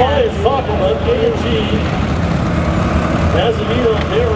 Five Soccer, K&G, Pasadena, Maryland.